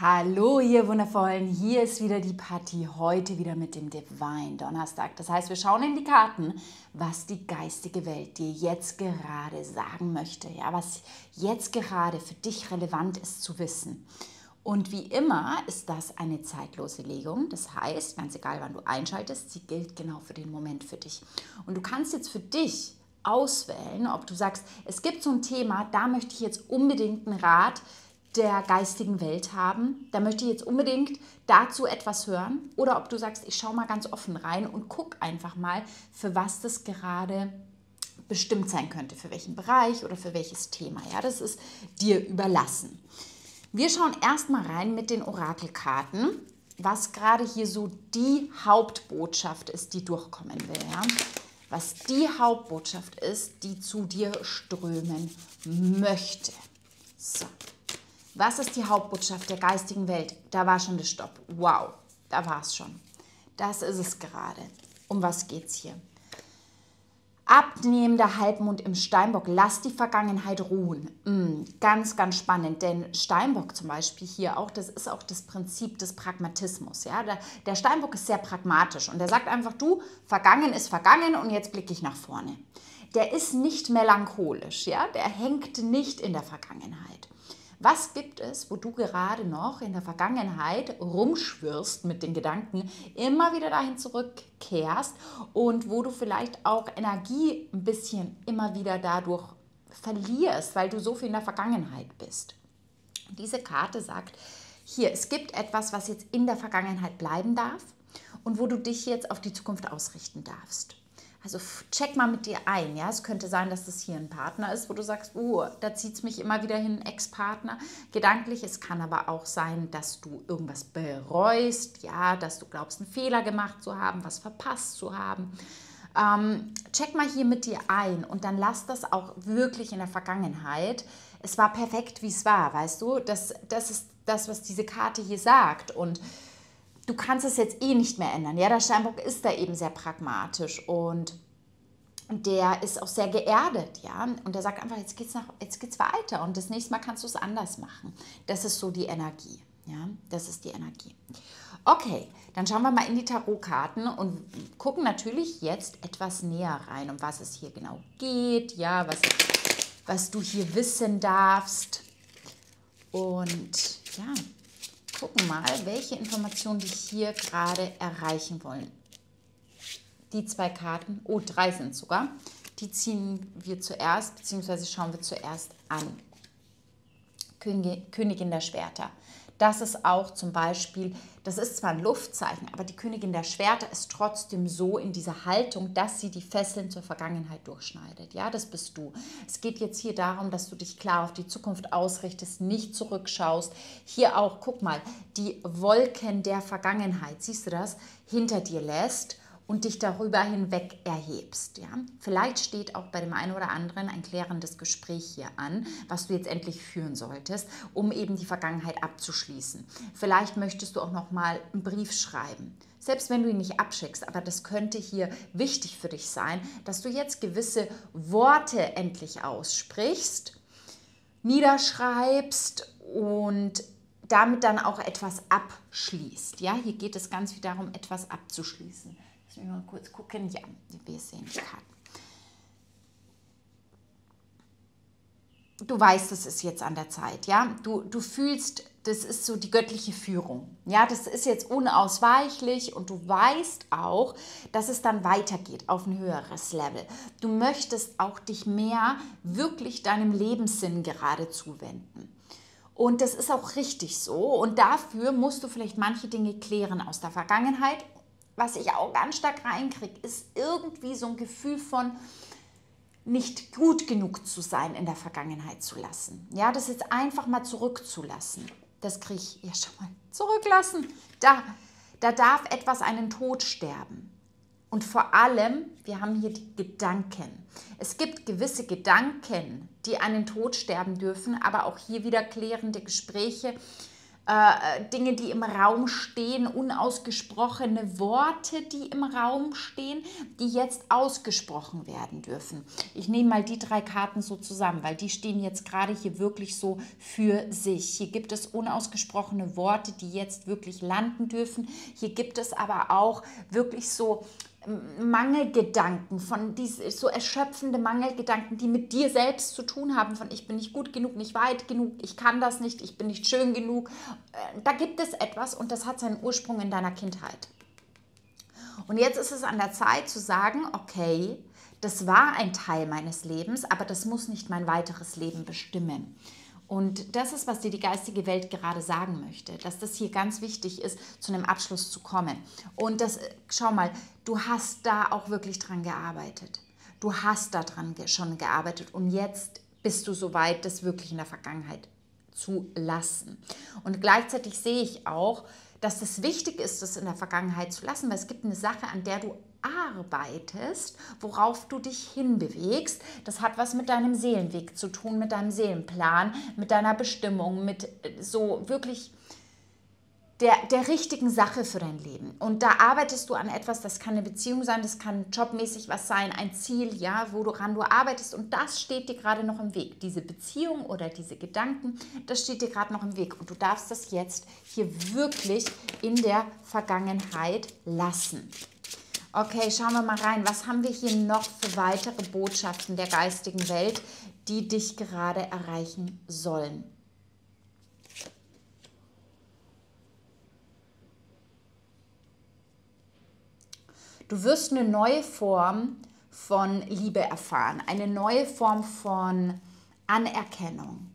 Hallo ihr Wundervollen, hier ist wieder die Patti, heute wieder mit dem Divine Donnerstag. Das heißt, wir schauen in die Karten, was die geistige Welt dir jetzt gerade sagen möchte, ja, was jetzt gerade für dich relevant ist zu wissen. Und wie immer ist das eine zeitlose Legung. Das heißt, ganz egal wann du einschaltest, sie gilt genau für den Moment für dich. Und du kannst jetzt für dich auswählen, ob du sagst, es gibt so ein Thema, da möchte ich jetzt unbedingt einen Rat der geistigen Welt haben. Da möchte ich jetzt unbedingt dazu etwas hören. Oder ob du sagst, ich schaue mal ganz offen rein und guck einfach mal, für was das gerade bestimmt sein könnte, für welchen Bereich oder für welches Thema. Ja, das ist dir überlassen. Wir schauen erstmal rein mit den Orakelkarten, was gerade hier so die Hauptbotschaft ist, die durchkommen will. Ja? Was die Hauptbotschaft ist, die zu dir strömen möchte. So. Was ist die Hauptbotschaft der geistigen Welt? Da war schon der Stopp. Wow, da war es schon. Das ist es gerade. Um was geht es hier? Abnehmender Halbmond im Steinbock, lass die Vergangenheit ruhen. Mm, ganz, ganz spannend, denn Steinbock zum Beispiel hier auch, das ist auch das Prinzip des Pragmatismus. Ja? Der, der Steinbock ist sehr pragmatisch und der sagt einfach, du, vergangen ist vergangen und jetzt blicke ich nach vorne. Der ist nicht melancholisch, ja? der hängt nicht in der Vergangenheit. Was gibt es, wo du gerade noch in der Vergangenheit rumschwirrst mit den Gedanken, immer wieder dahin zurückkehrst und wo du vielleicht auch Energie ein bisschen immer wieder dadurch verlierst, weil du so viel in der Vergangenheit bist? Diese Karte sagt, hier, es gibt etwas, was jetzt in der Vergangenheit bleiben darf und wo du dich jetzt auf die Zukunft ausrichten darfst. Also check mal mit dir ein. Ja, es könnte sein, dass das hier ein Partner ist, wo du sagst, oh, da zieht es mich immer wieder hin, Ex-Partner. Gedanklich, es kann aber auch sein, dass du irgendwas bereust, ja, dass du glaubst, einen Fehler gemacht zu haben, was verpasst zu haben. Ähm, check mal hier mit dir ein und dann lass das auch wirklich in der Vergangenheit. Es war perfekt, wie es war, weißt du? Das, das ist das, was diese Karte hier sagt. Und du kannst es jetzt eh nicht mehr ändern. Ja, der Steinbock ist da eben sehr pragmatisch und der ist auch sehr geerdet, ja, und der sagt einfach, jetzt geht's nach, jetzt geht's weiter und das nächste Mal kannst du es anders machen. Das ist so die Energie, ja, das ist die Energie. Okay, dann schauen wir mal in die Tarotkarten und gucken natürlich jetzt etwas näher rein, um was es hier genau geht, ja, was, was du hier wissen darfst. Und ja, gucken mal, welche Informationen dich hier gerade erreichen wollen. Die zwei Karten, oh, drei sind sogar, die ziehen wir zuerst, beziehungsweise schauen wir zuerst an. Königin der Schwerter. Das ist auch zum Beispiel, das ist zwar ein Luftzeichen, aber die Königin der Schwerter ist trotzdem so in dieser Haltung, dass sie die Fesseln zur Vergangenheit durchschneidet. Ja, das bist du. Es geht jetzt hier darum, dass du dich klar auf die Zukunft ausrichtest, nicht zurückschaust. Hier auch, guck mal, die Wolken der Vergangenheit, siehst du das, hinter dir lässt und dich darüber hinweg erhebst. Ja? Vielleicht steht auch bei dem einen oder anderen ein klärendes Gespräch hier an, was du jetzt endlich führen solltest, um eben die Vergangenheit abzuschließen. Vielleicht möchtest du auch noch mal einen Brief schreiben. Selbst wenn du ihn nicht abschickst, aber das könnte hier wichtig für dich sein, dass du jetzt gewisse Worte endlich aussprichst, niederschreibst und damit dann auch etwas abschließt. Ja, hier geht es ganz viel darum, etwas abzuschließen. Lass mich mal kurz gucken. Ja, die Karten. Du weißt, es ist jetzt an der Zeit, ja. Du, du fühlst, das ist so die göttliche Führung. Ja, das ist jetzt unausweichlich und du weißt auch, dass es dann weitergeht auf ein höheres Level. Du möchtest auch dich mehr wirklich deinem Lebenssinn gerade zuwenden. Und das ist auch richtig so. Und dafür musst du vielleicht manche Dinge klären aus der Vergangenheit was ich auch ganz stark reinkriege, ist irgendwie so ein Gefühl von nicht gut genug zu sein in der Vergangenheit zu lassen. Ja, das jetzt einfach mal zurückzulassen. Das kriege ich, ja schon mal, zurücklassen. Da, da darf etwas einen Tod sterben. Und vor allem, wir haben hier die Gedanken. Es gibt gewisse Gedanken, die einen Tod sterben dürfen, aber auch hier wieder klärende Gespräche äh, Dinge, die im Raum stehen, unausgesprochene Worte, die im Raum stehen, die jetzt ausgesprochen werden dürfen. Ich nehme mal die drei Karten so zusammen, weil die stehen jetzt gerade hier wirklich so für sich. Hier gibt es unausgesprochene Worte, die jetzt wirklich landen dürfen. Hier gibt es aber auch wirklich so Mangelgedanken, von diese, so erschöpfende Mangelgedanken, die mit dir selbst zu tun haben, von ich bin nicht gut genug, nicht weit genug, ich kann das nicht, ich bin nicht schön genug. Äh, da gibt es etwas und das hat seinen Ursprung in deiner Kindheit. Und jetzt ist es an der Zeit zu sagen, okay, das war ein Teil meines Lebens, aber das muss nicht mein weiteres Leben bestimmen. Und das ist, was dir die geistige Welt gerade sagen möchte, dass das hier ganz wichtig ist, zu einem Abschluss zu kommen. Und das, schau mal, du hast da auch wirklich dran gearbeitet. Du hast daran schon gearbeitet und jetzt bist du so weit, das wirklich in der Vergangenheit zu lassen. Und gleichzeitig sehe ich auch, dass es wichtig ist, das in der Vergangenheit zu lassen, weil es gibt eine Sache, an der du arbeitest, worauf du dich hinbewegst. Das hat was mit deinem Seelenweg zu tun, mit deinem Seelenplan, mit deiner Bestimmung, mit äh, so wirklich der, der richtigen Sache für dein Leben. Und da arbeitest du an etwas, das kann eine Beziehung sein, das kann jobmäßig was sein, ein Ziel, ja, woran du arbeitest. Und das steht dir gerade noch im Weg. Diese Beziehung oder diese Gedanken, das steht dir gerade noch im Weg. Und du darfst das jetzt hier wirklich in der Vergangenheit lassen. Okay, schauen wir mal rein. Was haben wir hier noch für weitere Botschaften der geistigen Welt, die dich gerade erreichen sollen? Du wirst eine neue Form von Liebe erfahren, eine neue Form von Anerkennung.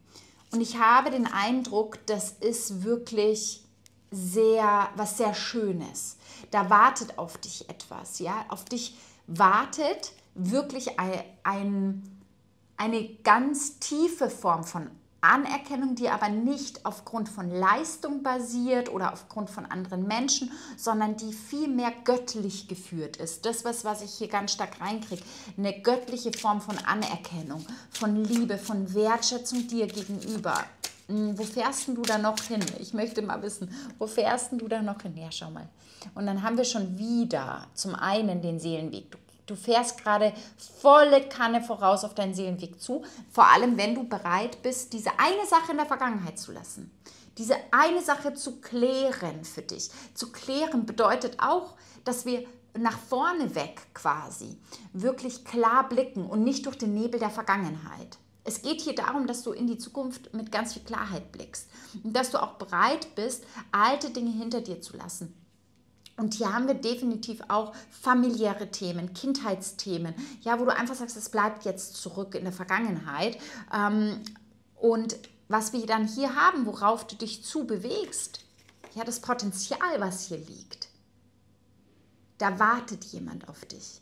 Und ich habe den Eindruck, das ist wirklich sehr, was sehr Schönes. Da wartet auf dich etwas, ja, auf dich wartet wirklich ein, ein, eine ganz tiefe Form von Anerkennung, die aber nicht aufgrund von Leistung basiert oder aufgrund von anderen Menschen, sondern die viel mehr göttlich geführt ist. Das, was, was ich hier ganz stark reinkriege, eine göttliche Form von Anerkennung, von Liebe, von Wertschätzung dir gegenüber. Hm, wo fährst du da noch hin? Ich möchte mal wissen, wo fährst du da noch hin? Ja, schau mal. Und dann haben wir schon wieder zum einen den Seelenweg. Du, du fährst gerade volle Kanne voraus auf deinen Seelenweg zu, vor allem wenn du bereit bist, diese eine Sache in der Vergangenheit zu lassen. Diese eine Sache zu klären für dich. Zu klären bedeutet auch, dass wir nach vorne weg quasi wirklich klar blicken und nicht durch den Nebel der Vergangenheit. Es geht hier darum, dass du in die Zukunft mit ganz viel Klarheit blickst und dass du auch bereit bist, alte Dinge hinter dir zu lassen. Und hier haben wir definitiv auch familiäre Themen, Kindheitsthemen, ja, wo du einfach sagst, es bleibt jetzt zurück in der Vergangenheit. Ähm, und was wir dann hier haben, worauf du dich zu bewegst, ja, das Potenzial, was hier liegt, da wartet jemand auf dich.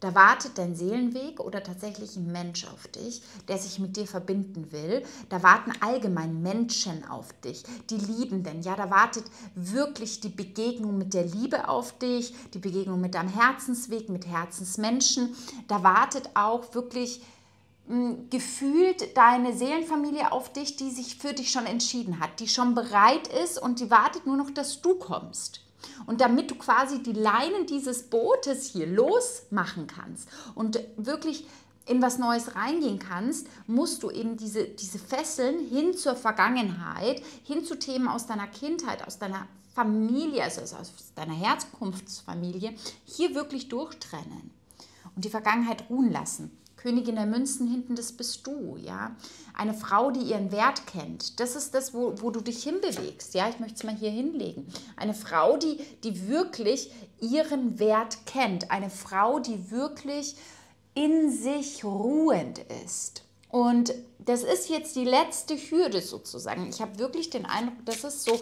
Da wartet dein Seelenweg oder tatsächlich ein Mensch auf dich, der sich mit dir verbinden will. Da warten allgemein Menschen auf dich, die Liebenden. Ja, da wartet wirklich die Begegnung mit der Liebe auf dich, die Begegnung mit deinem Herzensweg, mit Herzensmenschen. Da wartet auch wirklich hm, gefühlt deine Seelenfamilie auf dich, die sich für dich schon entschieden hat, die schon bereit ist und die wartet nur noch, dass du kommst. Und damit du quasi die Leinen dieses Bootes hier losmachen kannst und wirklich in was Neues reingehen kannst, musst du eben diese, diese Fesseln hin zur Vergangenheit, hin zu Themen aus deiner Kindheit, aus deiner Familie, also aus deiner Herkunftsfamilie, hier wirklich durchtrennen und die Vergangenheit ruhen lassen. Königin der Münzen hinten, das bist du, ja. Eine Frau, die ihren Wert kennt, das ist das, wo, wo du dich hinbewegst, ja. Ich möchte es mal hier hinlegen. Eine Frau, die, die wirklich ihren Wert kennt. Eine Frau, die wirklich in sich ruhend ist. Und das ist jetzt die letzte Hürde sozusagen. Ich habe wirklich den Eindruck, das ist so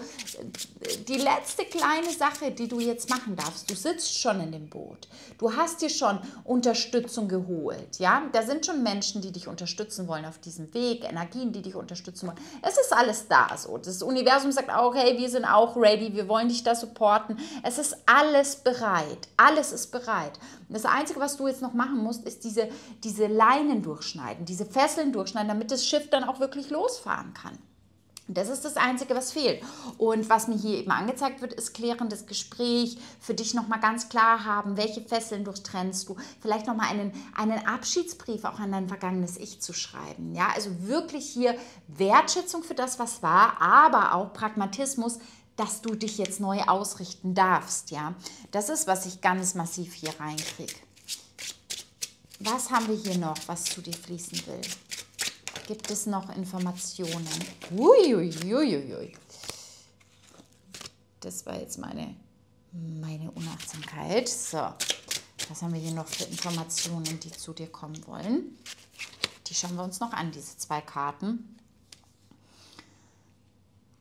die letzte kleine Sache, die du jetzt machen darfst. Du sitzt schon in dem Boot. Du hast dir schon Unterstützung geholt. Ja, da sind schon Menschen, die dich unterstützen wollen auf diesem Weg, Energien, die dich unterstützen wollen. Es ist alles da so. Das Universum sagt auch, hey, wir sind auch ready, wir wollen dich da supporten. Es ist alles bereit. Alles ist bereit. Und das Einzige, was du jetzt noch machen musst, ist diese, diese Leinen durchschneiden, diese Fesseln durchschneiden, damit das Schiff dann auch wirklich losfahren kann. Das ist das Einzige, was fehlt. Und was mir hier eben angezeigt wird, ist klärendes Gespräch, für dich nochmal ganz klar haben, welche Fesseln durchtrennst du, vielleicht nochmal einen, einen Abschiedsbrief auch an dein vergangenes Ich zu schreiben. Ja, also wirklich hier Wertschätzung für das, was war, aber auch Pragmatismus, dass du dich jetzt neu ausrichten darfst. Ja, das ist, was ich ganz massiv hier reinkriege. Was haben wir hier noch, was zu dir fließen will? Gibt es noch Informationen? Uiuiuiui. Das war jetzt meine, meine Unachtsamkeit. So, was haben wir hier noch für Informationen, die zu dir kommen wollen? Die schauen wir uns noch an, diese zwei Karten.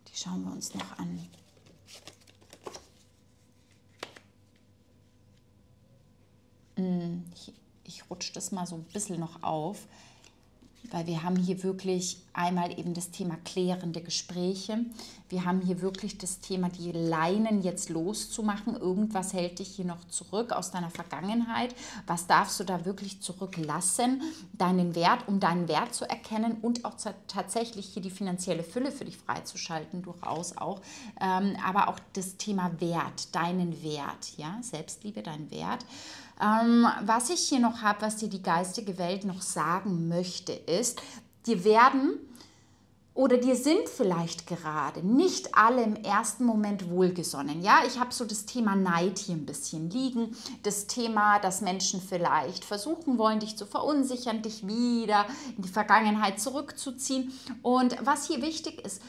Die schauen wir uns noch an. Hm, ich, ich rutsche das mal so ein bisschen noch auf weil wir haben hier wirklich einmal eben das Thema klärende Gespräche. Wir haben hier wirklich das Thema, die Leinen jetzt loszumachen. Irgendwas hält dich hier noch zurück aus deiner Vergangenheit. Was darfst du da wirklich zurücklassen? Deinen Wert, um deinen Wert zu erkennen und auch tatsächlich hier die finanzielle Fülle für dich freizuschalten, durchaus auch. Ähm, aber auch das Thema Wert, deinen Wert, ja, Selbstliebe, dein Wert. Ähm, was ich hier noch habe, was dir die geistige Welt noch sagen möchte, ist, dir werden oder dir sind vielleicht gerade nicht alle im ersten Moment wohlgesonnen. Ja, ich habe so das Thema Neid hier ein bisschen liegen, das Thema, dass Menschen vielleicht versuchen wollen, dich zu verunsichern, dich wieder in die Vergangenheit zurückzuziehen. Und was hier wichtig ist,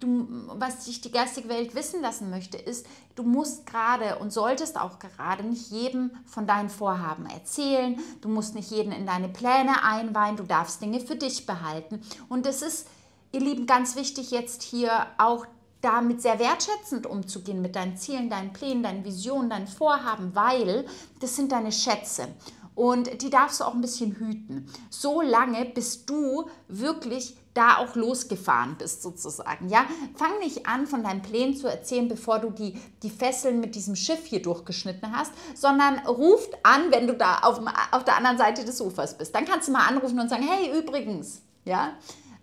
du, was dich die geistige Welt wissen lassen möchte, ist, du musst gerade und solltest auch gerade nicht jedem von deinen Vorhaben erzählen. Du musst nicht jeden in deine Pläne einweihen. Du darfst Dinge für dich behalten. Und es ist, ihr Lieben, ganz wichtig jetzt hier auch damit sehr wertschätzend umzugehen mit deinen Zielen, deinen Plänen, deinen Visionen, deinen Vorhaben, weil das sind deine Schätze. Und die darfst du auch ein bisschen hüten. So lange, bis du wirklich da auch losgefahren bist sozusagen. Ja, fang nicht an, von deinen Plänen zu erzählen, bevor du die, die Fesseln mit diesem Schiff hier durchgeschnitten hast, sondern ruft an, wenn du da auf, auf der anderen Seite des Ufers bist. Dann kannst du mal anrufen und sagen, hey, übrigens, ja.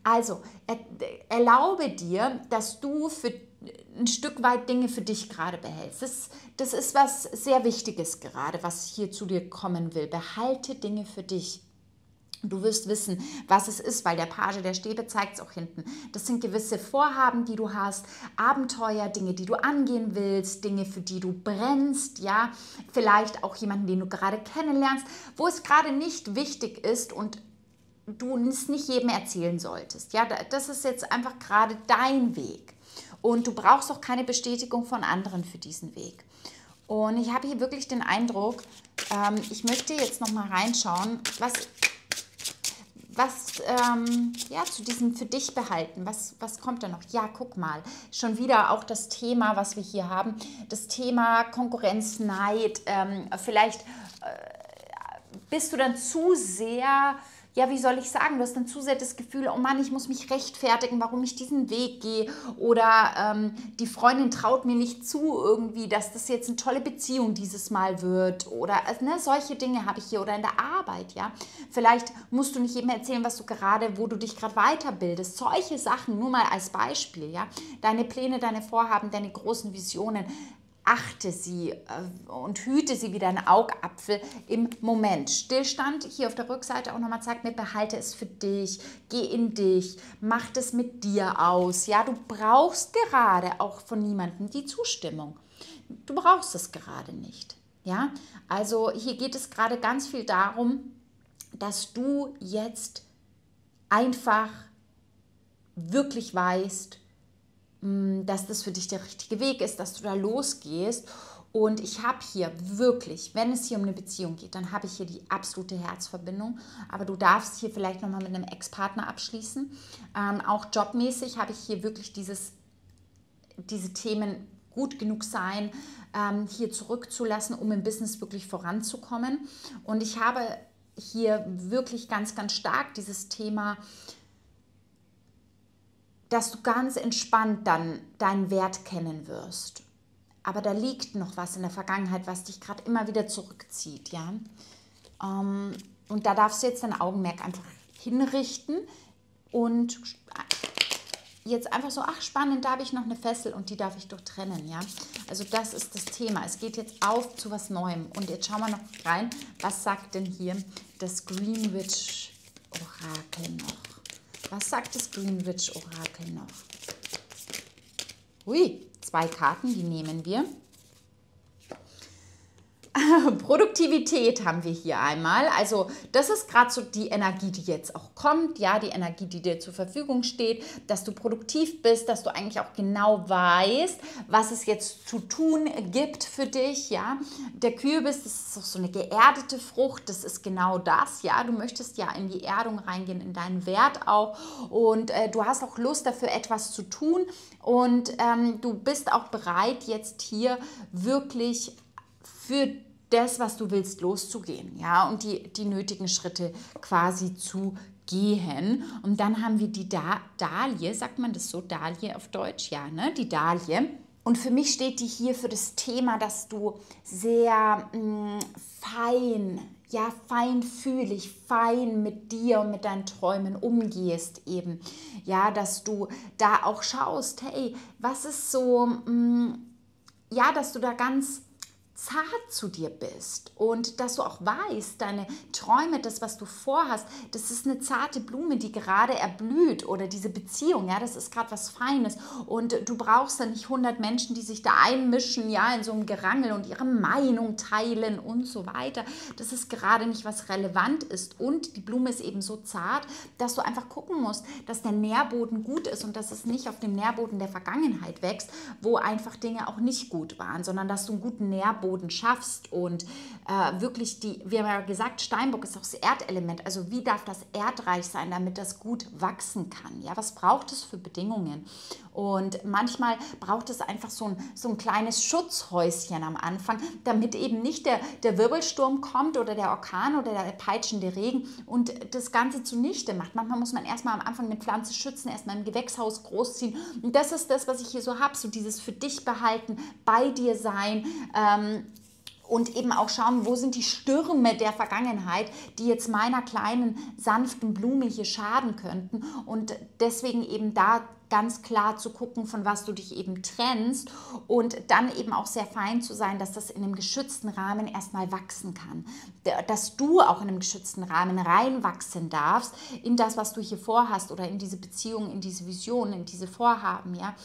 Also, er, erlaube dir, dass du für ein Stück weit Dinge für dich gerade behältst. Das, das ist was sehr Wichtiges gerade, was hier zu dir kommen will. Behalte Dinge für dich. Du wirst wissen, was es ist, weil der Page der Stäbe zeigt es auch hinten. Das sind gewisse Vorhaben, die du hast, Abenteuer, Dinge, die du angehen willst, Dinge, für die du brennst, ja, vielleicht auch jemanden, den du gerade kennenlernst, wo es gerade nicht wichtig ist und du es nicht jedem erzählen solltest. Ja, das ist jetzt einfach gerade dein Weg. Und du brauchst auch keine Bestätigung von anderen für diesen Weg. Und ich habe hier wirklich den Eindruck, ähm, ich möchte jetzt noch mal reinschauen, was was ähm, ja, zu diesem für dich behalten, was, was kommt da noch? Ja, guck mal, schon wieder auch das Thema, was wir hier haben, das Thema Konkurrenz, Neid, ähm, vielleicht äh, bist du dann zu sehr ja, wie soll ich sagen, du hast dann zu sehr das Gefühl, oh Mann, ich muss mich rechtfertigen, warum ich diesen Weg gehe. Oder ähm, die Freundin traut mir nicht zu irgendwie, dass das jetzt eine tolle Beziehung dieses Mal wird. Oder also, ne, solche Dinge habe ich hier. Oder in der Arbeit, ja. Vielleicht musst du nicht jedem erzählen, was du gerade, wo du dich gerade weiterbildest. Solche Sachen, nur mal als Beispiel, ja. Deine Pläne, deine Vorhaben, deine großen Visionen achte sie äh, und hüte sie wie dein Augapfel im Moment. Stillstand hier auf der Rückseite auch nochmal zeigt mir, behalte es für dich, geh in dich, mach das mit dir aus. Ja, du brauchst gerade auch von niemandem die Zustimmung. Du brauchst es gerade nicht. Ja, also hier geht es gerade ganz viel darum, dass du jetzt einfach wirklich weißt, dass das für dich der richtige Weg ist, dass du da losgehst. Und ich habe hier wirklich, wenn es hier um eine Beziehung geht, dann habe ich hier die absolute Herzverbindung. Aber du darfst hier vielleicht nochmal mit einem Ex-Partner abschließen. Ähm, auch jobmäßig habe ich hier wirklich dieses, diese Themen gut genug sein, ähm, hier zurückzulassen, um im Business wirklich voranzukommen. Und ich habe hier wirklich ganz, ganz stark dieses Thema, dass du ganz entspannt dann deinen Wert kennen wirst. Aber da liegt noch was in der Vergangenheit, was dich gerade immer wieder zurückzieht, ja. Ähm, und da darfst du jetzt dein Augenmerk einfach hinrichten und jetzt einfach so, ach spannend, da habe ich noch eine Fessel und die darf ich doch trennen, ja. Also das ist das Thema. Es geht jetzt auf zu was Neuem. Und jetzt schauen wir noch rein, was sagt denn hier das Greenwich Orakel noch? Was sagt das Greenwich Orakel noch? Hui, zwei Karten, die nehmen wir. Produktivität haben wir hier einmal. Also das ist gerade so die Energie, die jetzt auch kommt, ja, die Energie, die dir zur Verfügung steht, dass du produktiv bist, dass du eigentlich auch genau weißt, was es jetzt zu tun gibt für dich, ja. Der Kürbis, das ist auch so eine geerdete Frucht, das ist genau das, ja. Du möchtest ja in die Erdung reingehen, in deinen Wert auch und äh, du hast auch Lust dafür etwas zu tun und ähm, du bist auch bereit jetzt hier wirklich für das, was du willst, loszugehen, ja, und die, die nötigen Schritte quasi zu gehen. Und dann haben wir die da Dahlie, sagt man das so, Dahlie auf Deutsch, ja, ne, die Dahlie. Und für mich steht die hier für das Thema, dass du sehr mh, mm, fein, ja, feinfühlig, fein mit dir und mit deinen Träumen umgehst eben. Ja, dass du da auch schaust, hey, was ist so, mh, mm, ja, dass du da ganz zart zu dir bist und dass du auch weißt, deine Träume, das, was du vorhast, das ist eine zarte Blume, die gerade erblüht oder diese Beziehung, ja, das ist gerade was Feines und du brauchst dann nicht 100 Menschen, die sich da einmischen, ja, in so einem Gerangel und ihre Meinung teilen und so weiter. Das ist gerade nicht, was relevant ist und die Blume ist eben so zart, dass du einfach gucken musst, dass der Nährboden gut ist und dass es nicht auf dem Nährboden der Vergangenheit wächst, wo einfach Dinge auch nicht gut waren, sondern dass du einen guten Nährboden Nährboden schaffst und äh, wirklich die, wir haben ja gesagt, Steinbock ist auch das Erdelement. Also wie darf das erdreich sein, damit das gut wachsen kann? Ja, was braucht es für Bedingungen? Und manchmal braucht es einfach so ein, so ein kleines Schutzhäuschen am Anfang, damit eben nicht der, der Wirbelsturm kommt oder der Orkan oder der peitschende Regen und das Ganze zunichte macht. Manchmal muss man erstmal am Anfang eine Pflanze schützen, erstmal im Gewächshaus großziehen. Und das ist das, was ich hier so habe, so dieses für dich behalten, bei dir sein. Ähm, und eben auch schauen, wo sind die Stürme der Vergangenheit, die jetzt meiner kleinen sanften Blume hier schaden könnten. Und deswegen eben da ganz klar zu gucken, von was du dich eben trennst und dann eben auch sehr fein zu sein, dass das in einem geschützten Rahmen erstmal wachsen kann. Dass du auch in einem geschützten Rahmen reinwachsen darfst in das, was du hier vorhast oder in diese Beziehung, in diese Vision, in diese Vorhaben, ja.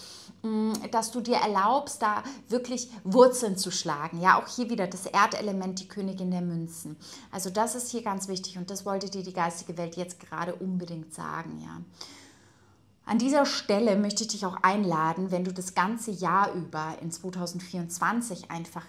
Mm, dass du dir erlaubst, da wirklich Wurzeln zu schlagen. Ja, auch hier wieder das Erdelement, die Königin der Münzen. Also das ist hier ganz wichtig und das wollte dir die geistige Welt jetzt gerade unbedingt sagen, ja. An dieser Stelle möchte ich dich auch einladen, wenn du das ganze Jahr über in 2024 einfach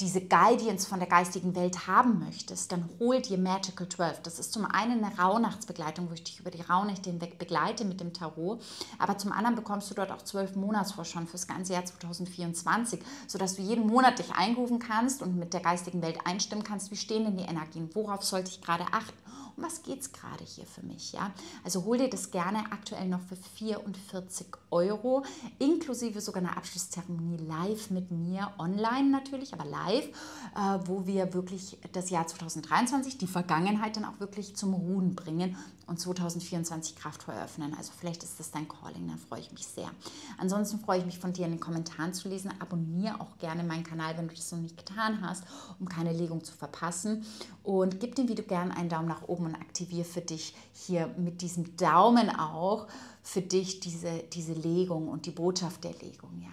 diese Guidance von der geistigen Welt haben möchtest, dann hol dir Magical 12. Das ist zum einen eine Rauhnachtsbegleitung, wo ich dich über die Rauhnächte hinweg begleite mit dem Tarot, aber zum anderen bekommst du dort auch zwölf Monatsvorschauen fürs ganze Jahr 2024, sodass du jeden Monat dich einrufen kannst und mit der geistigen Welt einstimmen kannst, wie stehen denn die Energien, worauf sollte ich gerade achten was geht es gerade hier für mich? Ja? Also hol dir das gerne aktuell noch für 44 Euro, inklusive sogar einer Abschlusszeremonie live mit mir, online natürlich, aber live, äh, wo wir wirklich das Jahr 2023, die Vergangenheit dann auch wirklich zum Ruhen bringen und 2024 kraftvoll öffnen. Also vielleicht ist das dein Calling, da freue ich mich sehr. Ansonsten freue ich mich von dir in den Kommentaren zu lesen. Abonniere auch gerne meinen Kanal, wenn du das noch nicht getan hast, um keine Legung zu verpassen. Und gib dem Video gerne einen Daumen nach oben und aktiviere für dich hier mit diesem Daumen auch für dich diese, diese Legung und die Botschaft der Legung. Ja.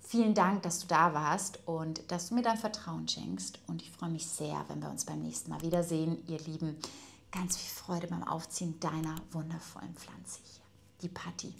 Vielen Dank, dass du da warst und dass du mir dein Vertrauen schenkst. Und ich freue mich sehr, wenn wir uns beim nächsten Mal wiedersehen, ihr Lieben. Ganz viel Freude beim Aufziehen deiner wundervollen Pflanze hier, die Patti.